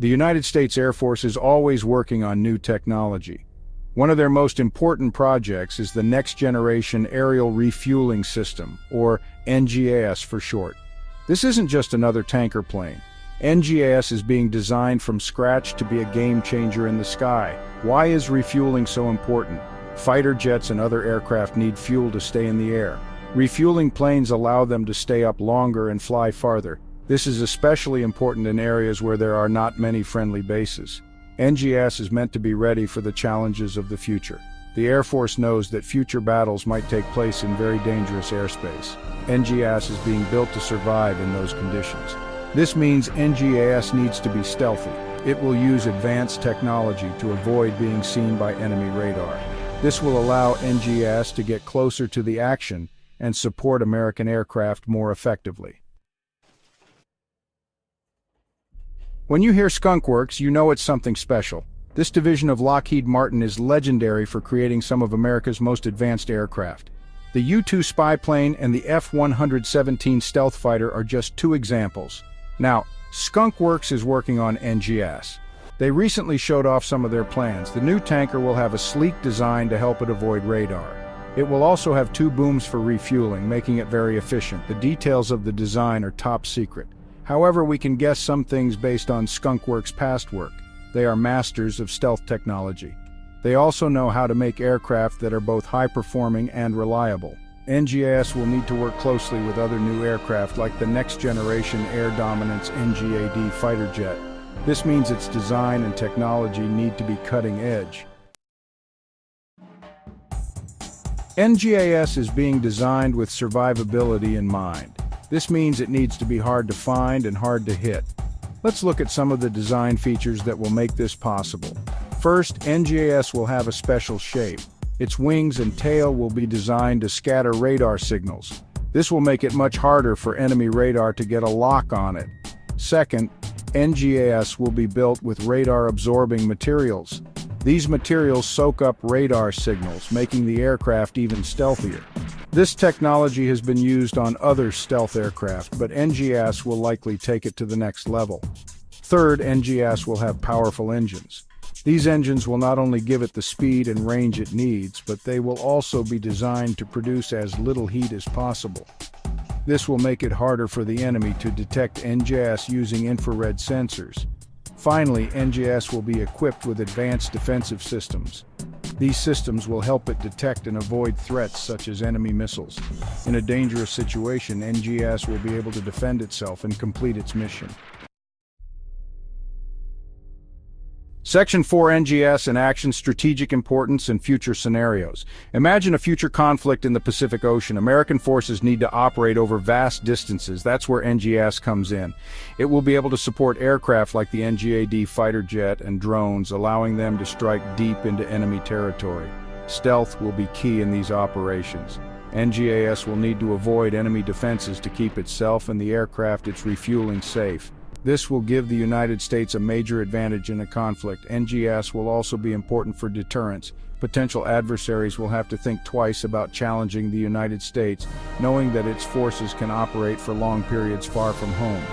The United States Air Force is always working on new technology. One of their most important projects is the Next Generation Aerial Refueling System, or NGAS for short. This isn't just another tanker plane. NGAS is being designed from scratch to be a game changer in the sky. Why is refueling so important? Fighter jets and other aircraft need fuel to stay in the air. Refueling planes allow them to stay up longer and fly farther. This is especially important in areas where there are not many friendly bases. NGAS is meant to be ready for the challenges of the future. The Air Force knows that future battles might take place in very dangerous airspace. NGAS is being built to survive in those conditions. This means NGAS needs to be stealthy. It will use advanced technology to avoid being seen by enemy radar. This will allow NGAS to get closer to the action and support American aircraft more effectively. When you hear Skunk Works, you know it's something special. This division of Lockheed Martin is legendary for creating some of America's most advanced aircraft. The U-2 spy plane and the F-117 stealth fighter are just two examples. Now, Skunk Works is working on NGAS. They recently showed off some of their plans. The new tanker will have a sleek design to help it avoid radar. It will also have two booms for refueling, making it very efficient. The details of the design are top secret. However, we can guess some things based on Skunkworks' past work. They are masters of stealth technology. They also know how to make aircraft that are both high-performing and reliable. NGAS will need to work closely with other new aircraft like the next generation Air Dominance NGAD fighter jet. This means its design and technology need to be cutting edge. NGAS is being designed with survivability in mind. This means it needs to be hard to find and hard to hit. Let's look at some of the design features that will make this possible. First, NGAS will have a special shape. Its wings and tail will be designed to scatter radar signals. This will make it much harder for enemy radar to get a lock on it. Second, NGAS will be built with radar-absorbing materials. These materials soak up radar signals, making the aircraft even stealthier. This technology has been used on other stealth aircraft, but NGAS will likely take it to the next level. Third, NGAS will have powerful engines. These engines will not only give it the speed and range it needs, but they will also be designed to produce as little heat as possible. This will make it harder for the enemy to detect NGAS using infrared sensors. Finally, NGAS will be equipped with advanced defensive systems. These systems will help it detect and avoid threats such as enemy missiles. In a dangerous situation, NGAS will be able to defend itself and complete its mission. Section 4 NGAS and Action Strategic Importance in Future Scenarios. Imagine a future conflict in the Pacific Ocean. American forces need to operate over vast distances. That's where NGAS comes in. It will be able to support aircraft like the NGAD fighter jet and drones, allowing them to strike deep into enemy territory. Stealth will be key in these operations. NGAS will need to avoid enemy defenses to keep itself and the aircraft it's refueling safe. This will give the United States a major advantage in a conflict. NGAS will also be important for deterrence. Potential adversaries will have to think twice about challenging the United States, knowing that its forces can operate for long periods far from home.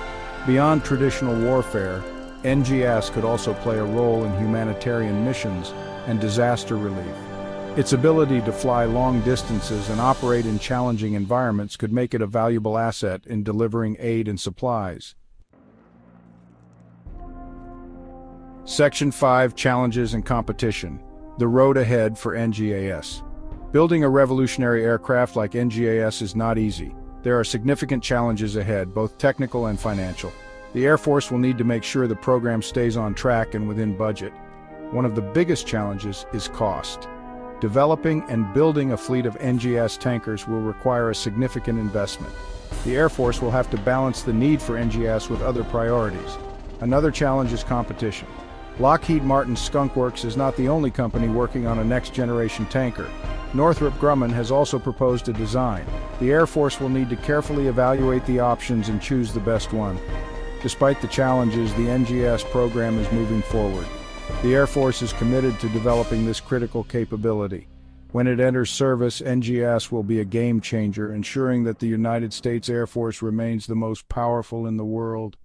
Beyond traditional warfare, NGAS could also play a role in humanitarian missions and disaster relief. Its ability to fly long distances and operate in challenging environments could make it a valuable asset in delivering aid and supplies. Section 5 Challenges and Competition The Road Ahead for NGAS. Building a revolutionary aircraft like NGAS is not easy. There are significant challenges ahead, both technical and financial. The Air Force will need to make sure the program stays on track and within budget. One of the biggest challenges is cost. Developing and building a fleet of NGAS tankers will require a significant investment. The Air Force will have to balance the need for NGAS with other priorities. Another challenge is competition. Lockheed Martin Skunk Works is not the only company working on a next-generation tanker. Northrop Grumman has also proposed a design. The Air Force will need to carefully evaluate the options and choose the best one. Despite the challenges, the NGAS program is moving forward. The Air Force is committed to developing this critical capability. When it enters service, NGAS will be a game changer, ensuring that the United States Air Force remains the most powerful in the world.